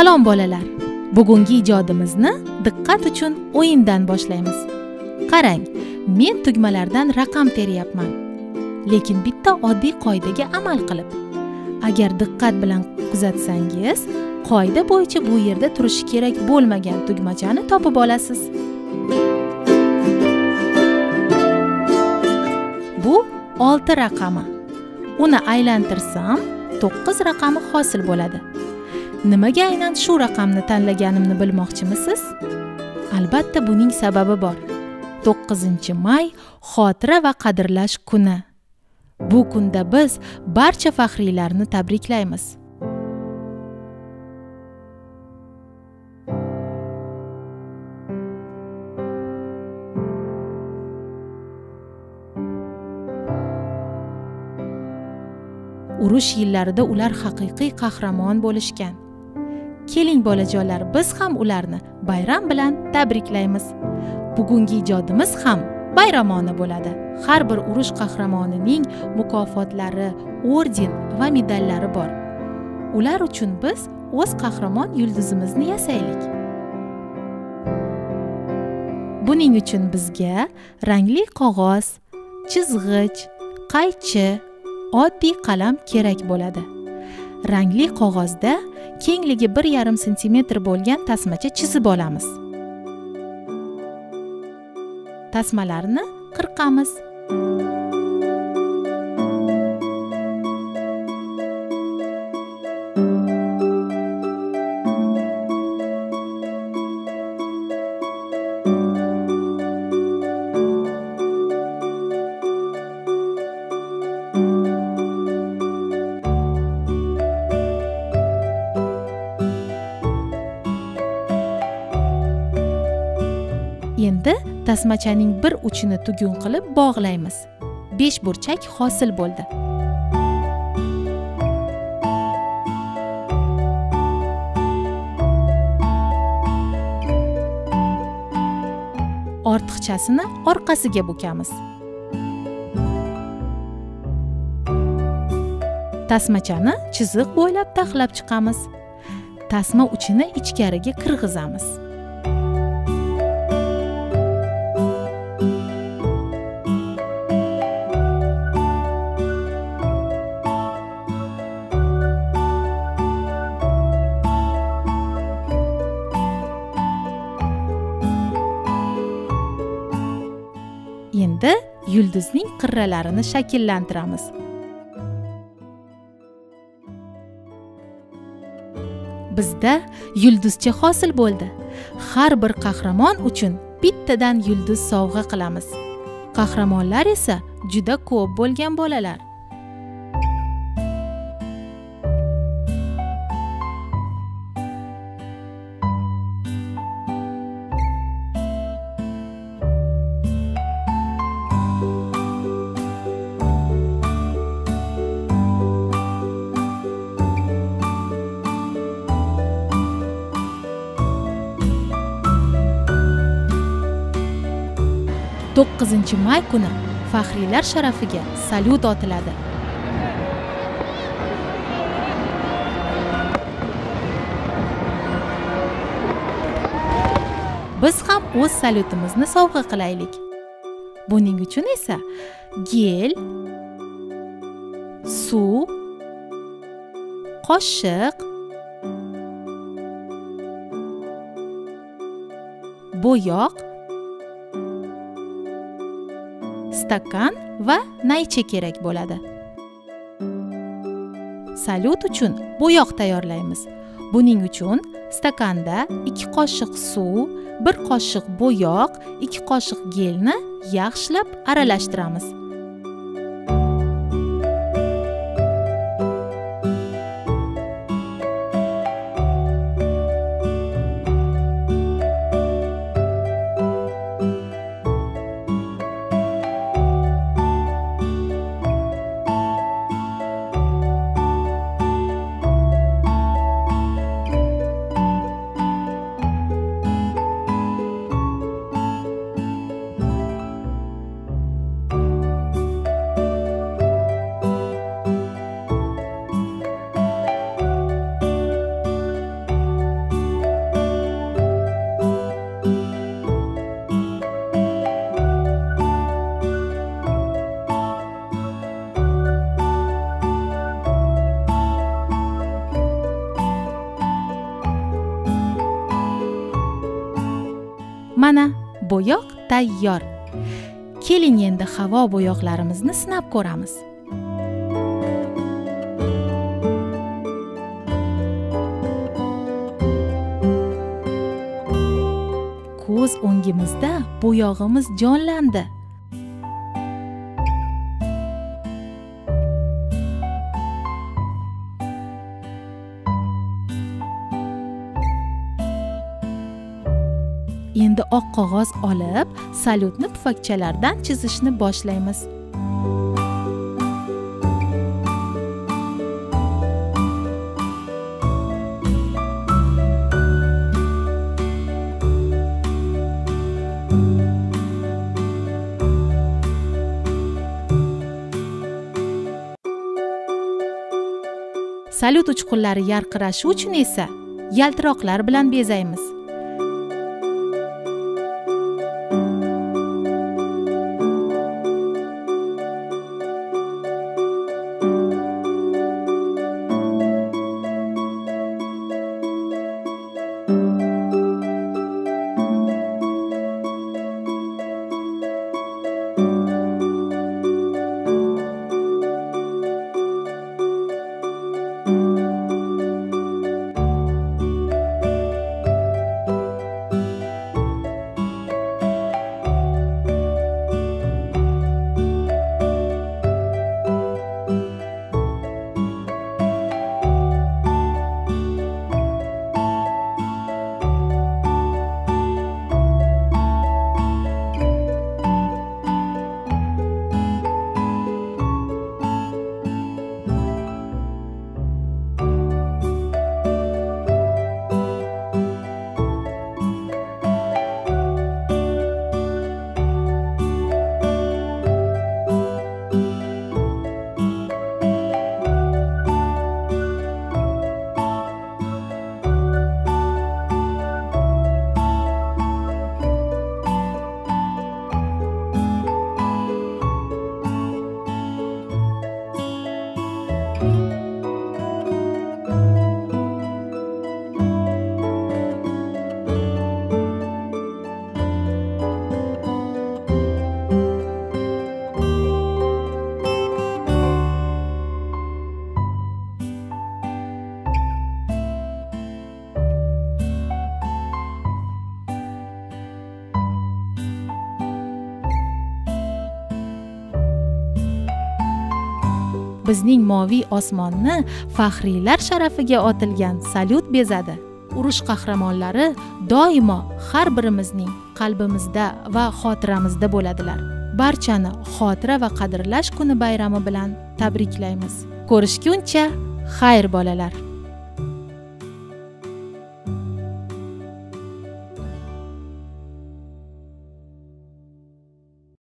salom bolalar. Bugungi ijodimizni diqqat uchun o'yindan boshlaymiz. Qarang men tugmalardan raqam teryapman. Lekin bitta oddiy qoidaga amal qilib. Agar diqqat bilan kuzatsangiz qoida bo'yicha bu yerda turishi kerak bo'lmagan tugmachani topib olasiz. Bu olti raqami uni aylantirsam to'qqiz raqami hosil bo'ladi. Nimaga aynan shu raqamni tanlaganimni bilmoqchimisiz? Albatta buning sababi bor. To'qqizinchi may xotira va qadrlash kuni. Bu kunda biz barcha faxriylarni tabriklaymiz. Urush yillarida ular haqiqiy qahramon bo'lishgan. Keling bolajonlar biz ham ularni bayram bilan tabriklaymiz. Bugungi ijodimiz ham bayramona bo'ladi. Har bir urush qahramonining mukofotlari orden va medallari bor. Ular uchun biz o'z qahramon yulduzimizni yasaylik. Buning uchun bizga rangli qog'oz chizg'ich qaychi oddiy qalam kerak bo'ladi. Rangli qog'ozda kengligi bir yarim santimetr bo'lgan tasmacha chizib olamiz. Tasmalarni qirqamiz. Endi tasmachaning bir uchini tugun qilib bog'laymiz. Besh burchak hosil bo'ldi. Ortiqchasini orqasiga bukamiz. Tasmachani chiziq bo'ylab taxlab chiqamiz. Tasma uchini ichkariga kirgizamiz endi yulduzning qirralarini shakllantiramiz. Bizda yulduzcha hosil bo'ldi. Har bir qahramon uchun bittadan yulduz sovg'a qilamiz. Qahramonlar esa juda ko'p bo'lgan bolalar. To'qqizinchi may kuni faxriylar sharafiga salyut otiladi. Biz ham o'z salyutimizni sovg'a qilaylik. Buning uchun esa gel suv qoshiq bo'yoq stakan va naycha kerak bo'ladi. Salyut uchun bo'yoq tayyorlaymiz. Buning uchun stakanda 2 qoshiq suv 1 qoshiq bo'yoq 2 qoshiq gelni yaxshilab aralashtiramiz. Mana bo'yoq tayyor. Keling endi havo bo'yoqlarimizni sinab ko'ramiz. Ko'z o'ngimizda bo'yog'imiz jonlandi. Oq qog'oz olib salyutni pufakchalardan chizishni boshlaymiz. Salyut uchqunlari yarqirashi uchun esa yaltiroqlar bilan bezaymiz. Bizning moviy osmonni faxriylar sharafiga otilgan salyut bezadi. Urush qahramonlari doimo har birimizning qalbimizda va xotiramizda bo'ladilar. Barchani xotira va qadrlash kuni bayrami bilan tabriklaymiz. Ko'rishguncha xayr bolalar.